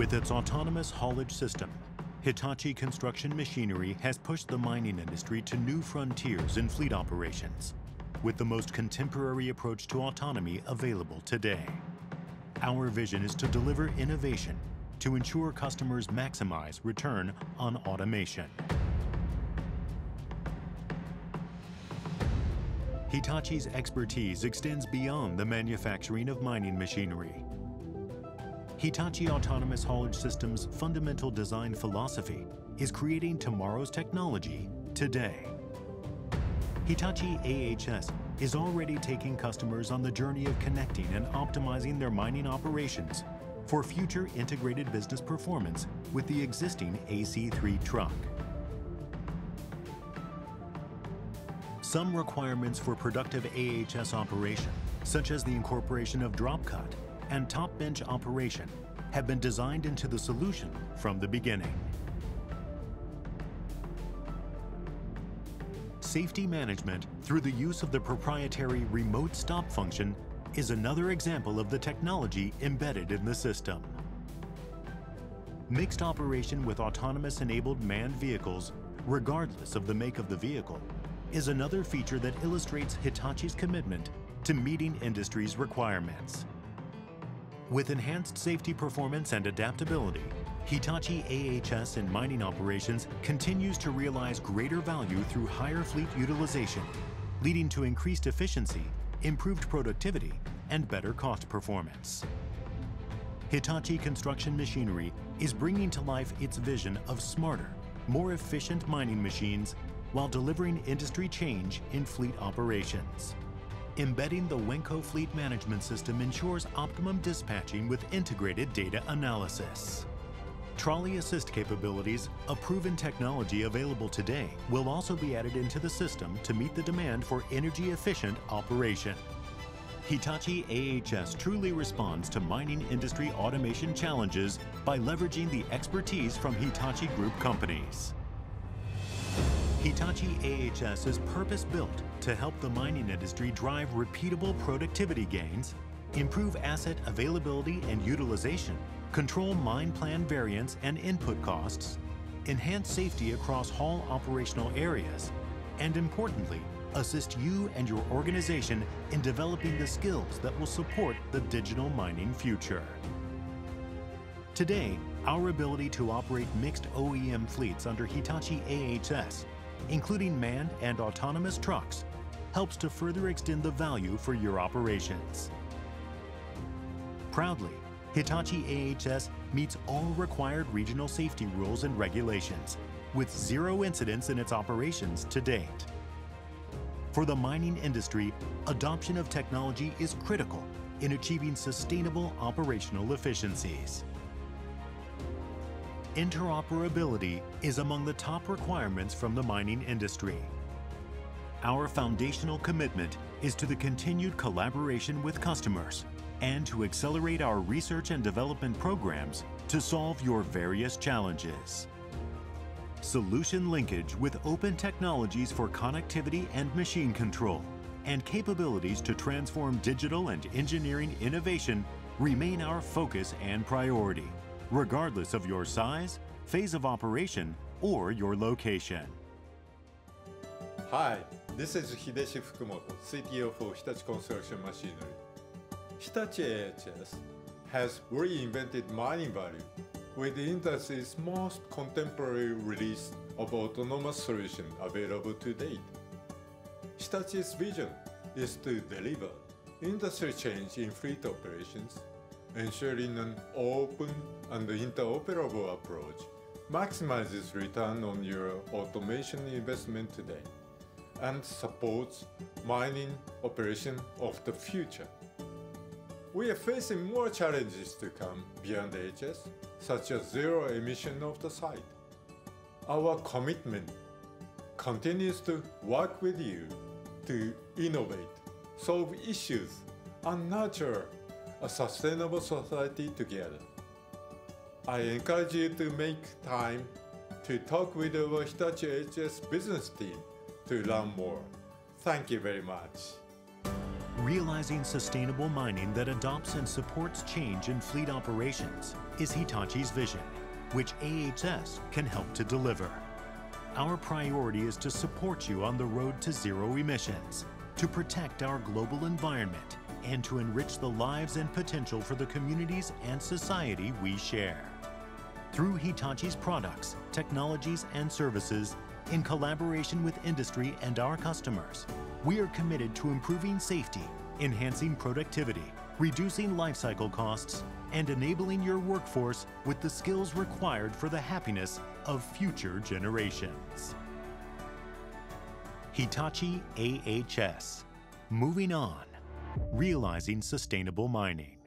With its autonomous haulage system, Hitachi Construction Machinery has pushed the mining industry to new frontiers in fleet operations with the most contemporary approach to autonomy available today. Our vision is to deliver innovation to ensure customers maximize return on automation. Hitachi's expertise extends beyond the manufacturing of mining machinery. Hitachi Autonomous Haulage Systems' fundamental design philosophy is creating tomorrow's technology today. Hitachi AHS is already taking customers on the journey of connecting and optimizing their mining operations for future integrated business performance with the existing AC3 truck. Some requirements for productive AHS operation, such as the incorporation of drop cut and top bench operation, have been designed into the solution from the beginning. Safety management through the use of the proprietary remote stop function is another example of the technology embedded in the system. Mixed operation with autonomous enabled manned vehicles, regardless of the make of the vehicle, is another feature that illustrates Hitachi's commitment to meeting industry's requirements. With enhanced safety performance and adaptability, Hitachi AHS in mining operations continues to realize greater value through higher fleet utilization, leading to increased efficiency, improved productivity, and better cost performance. Hitachi Construction Machinery is bringing to life its vision of smarter, more efficient mining machines while delivering industry change in fleet operations. Embedding the Wenco Fleet Management System ensures optimum dispatching with integrated data analysis. Trolley assist capabilities, a proven technology available today, will also be added into the system to meet the demand for energy-efficient operation. Hitachi AHS truly responds to mining industry automation challenges by leveraging the expertise from Hitachi Group companies. Hitachi AHS is purpose-built to help the mining industry drive repeatable productivity gains, improve asset availability and utilization, control mine plan variance and input costs, enhance safety across all operational areas, and importantly, assist you and your organization in developing the skills that will support the digital mining future. Today, our ability to operate mixed OEM fleets under Hitachi AHS, including manned and autonomous trucks, helps to further extend the value for your operations. Proudly, Hitachi AHS meets all required regional safety rules and regulations, with zero incidents in its operations to date. For the mining industry, adoption of technology is critical in achieving sustainable operational efficiencies. Interoperability is among the top requirements from the mining industry. Our foundational commitment is to the continued collaboration with customers and to accelerate our research and development programs to solve your various challenges. Solution linkage with open technologies for connectivity and machine control and capabilities to transform digital and engineering innovation remain our focus and priority, regardless of your size, phase of operation, or your location. Hi, this is Hideshi Fukumoto, CTO for Hitachi Construction Machinery. Hitachi AHS has reinvented mining value with the industry's most contemporary release of autonomous solution available to date. Hitachi's vision is to deliver industry change in fleet operations, ensuring an open and interoperable approach maximizes return on your automation investment today and supports mining operation of the future. We are facing more challenges to come beyond AHS, such as zero emission of the site. Our commitment continues to work with you to innovate, solve issues, and nurture a sustainable society together. I encourage you to make time to talk with our Hitachi AHS business team to learn more. Thank you very much. Realizing sustainable mining that adopts and supports change in fleet operations is Hitachi's vision, which AHS can help to deliver. Our priority is to support you on the road to zero emissions, to protect our global environment, and to enrich the lives and potential for the communities and society we share. Through Hitachi's products, technologies, and services, in collaboration with industry and our customers, we are committed to improving safety, enhancing productivity, reducing lifecycle costs, and enabling your workforce with the skills required for the happiness of future generations. Hitachi AHS. Moving on. Realizing sustainable mining.